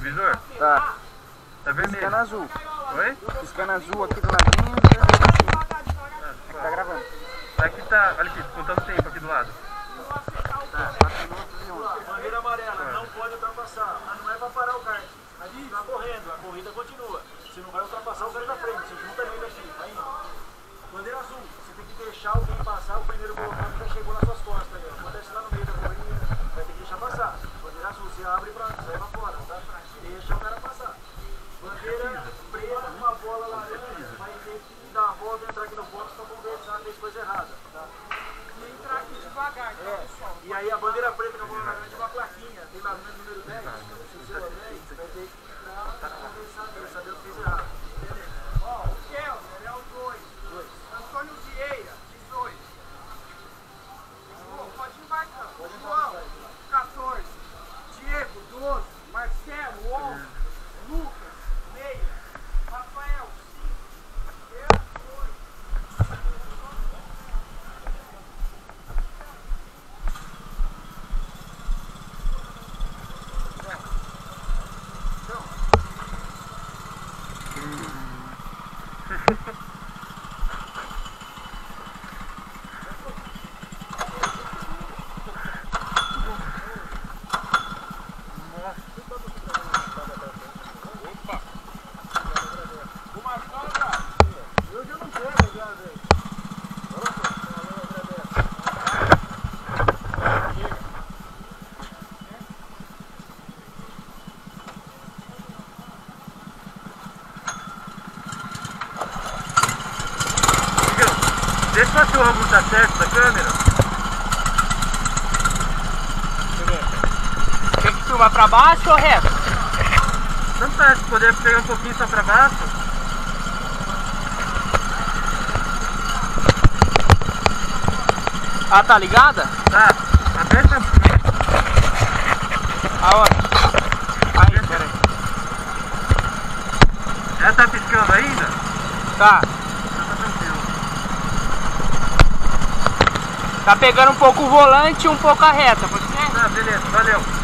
visor? Tá. Tá Piscando vermelho. azul. Oi? Piscando azul aqui do ladinho e vermelho aqui. Tá gravando. Aqui tá, olha aqui, contando o tempo aqui do lado. Bandeira amarela, não pode ultrapassar. Mas não é pra parar o kart. A gente tá correndo, a corrida continua. Você não vai ultrapassar o cara da frente, você junta nele aqui, vai indo. Bandeira azul, você tem que deixar alguém passar, o primeiro colocado já chegou nas suas costas aí. ó. Acontece lá no meio da corrida, vai ter que deixar passar. Bandeira azul, você abre pra sai pra fora, tá? Deixa o cara passar. Bandeira preta com uma bola laranja, vai ter que dar a volta e entrar aqui no box pra conversar, fez coisa errada, tá? E entrar aqui devagar, tá, pessoal? E aí a bandeira preta com a bola laranja uma plaquinha, tem lá no número 10, se seu 10, vai ter que entrar para conversar, para saber o que fez errado. Ó, o Kelner é o 2. Antônio Vieira, 18. Pô, pode embarcar. João, 14. Diego, 12. Marcelo, 11. Lucas, meia. Rafael, 5. Eu, 8. Digão, vê se o seu ângulo tá certo da câmera. Tem que filmar pra baixo ou reto? Tanto faz, se puder pegar um pouquinho só pra baixo. Ah, tá ligada? Tá, aperta. Aonde? Aí, peraí. Ela tá piscando ainda? Tá. Tá Tá pegando um pouco o volante e um pouco a reta, pode ser? Tá, beleza, valeu.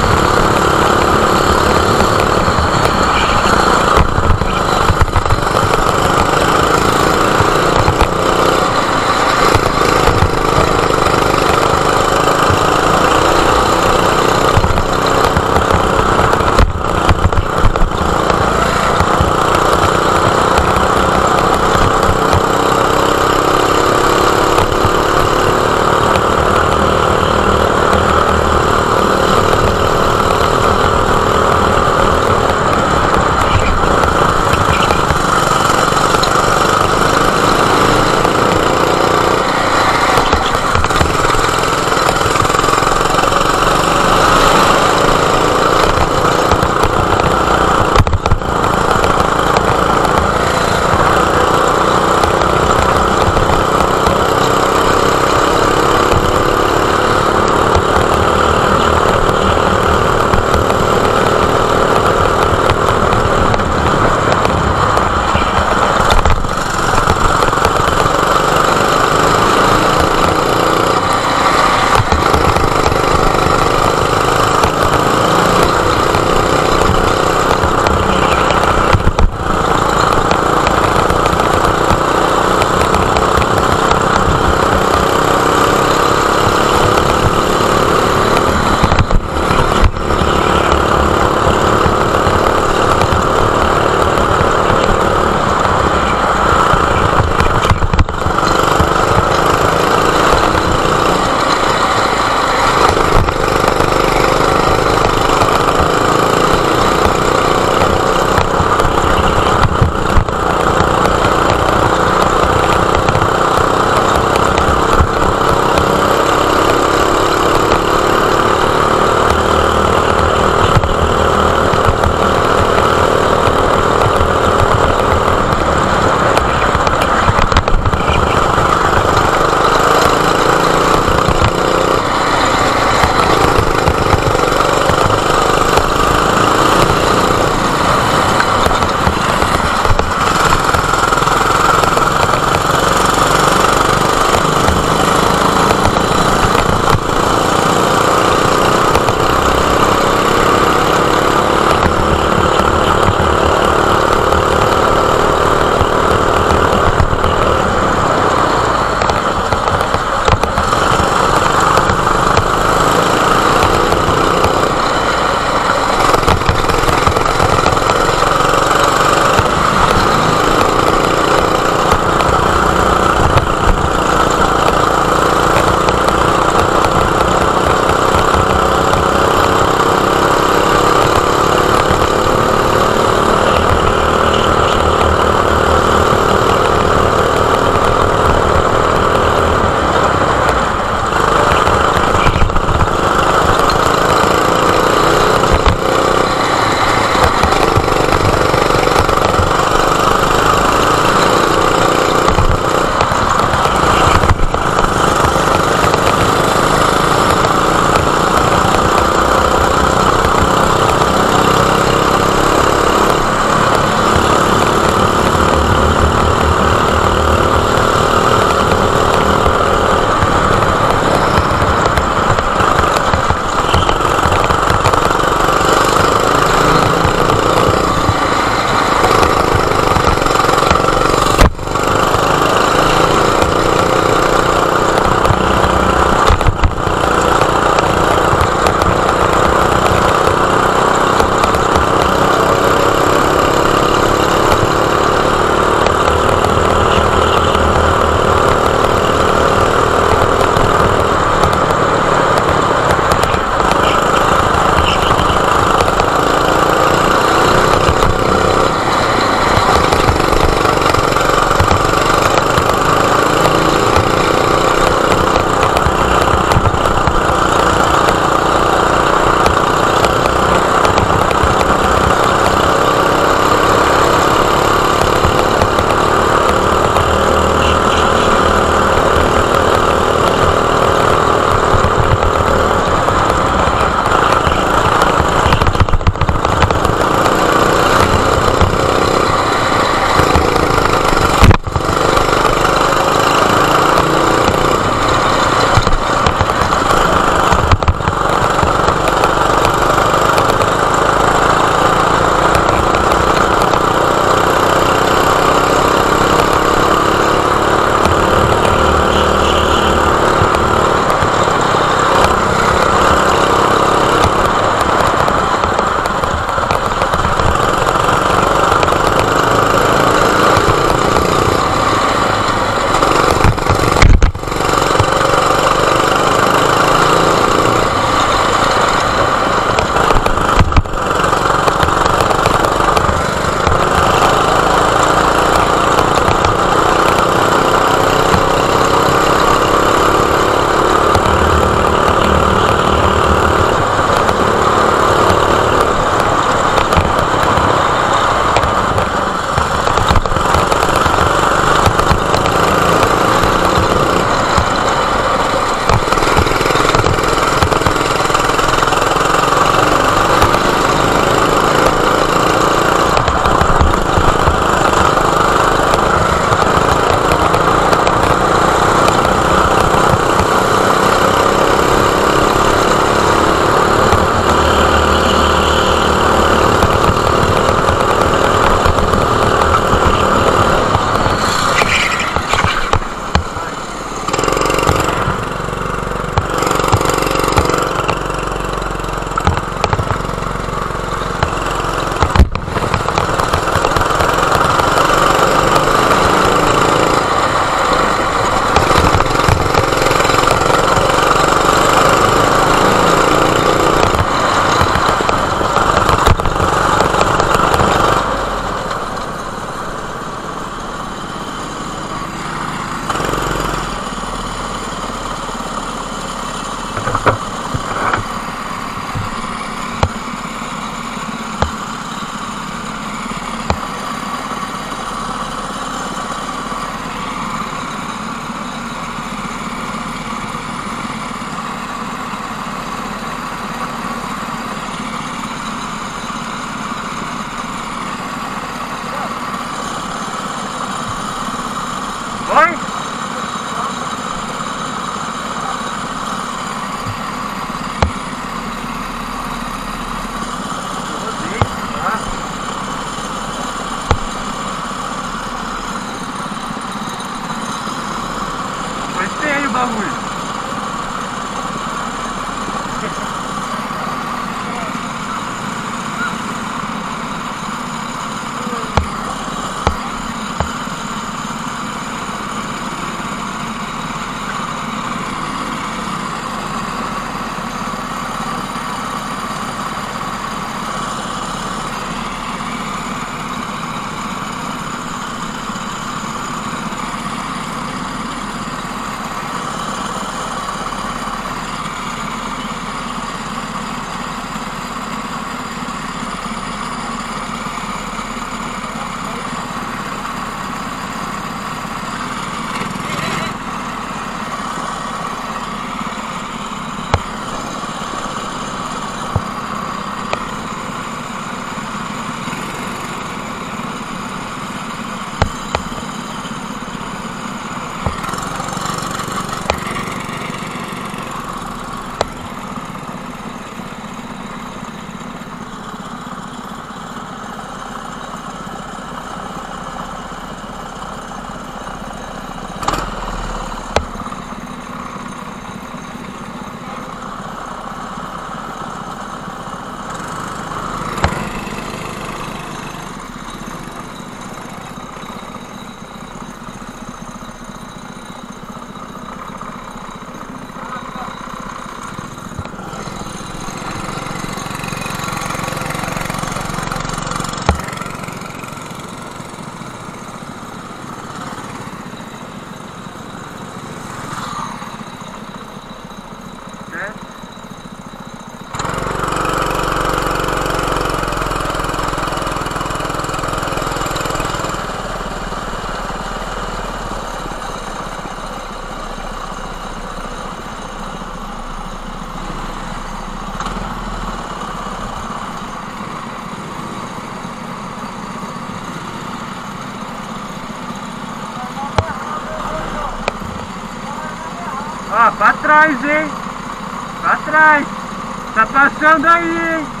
Passando aí, hein?